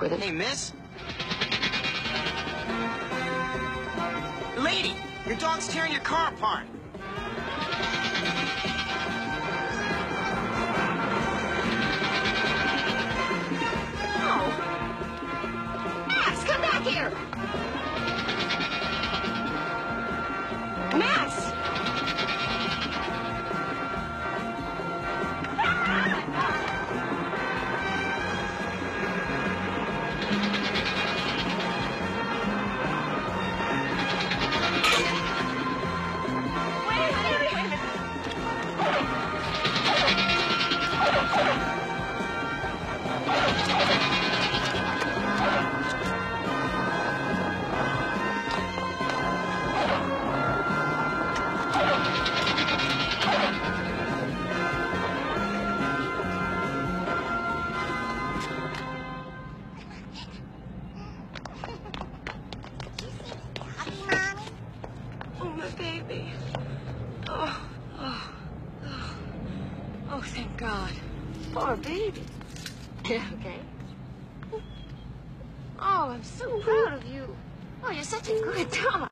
with him. Hey, miss? Lady, your dog's tearing your car apart. Oh. Max, come back here! Max! My baby. Oh, oh, oh. Oh, thank God. Poor baby. Yeah, okay. Oh, I'm so proud of you. Oh, you're such a good dog.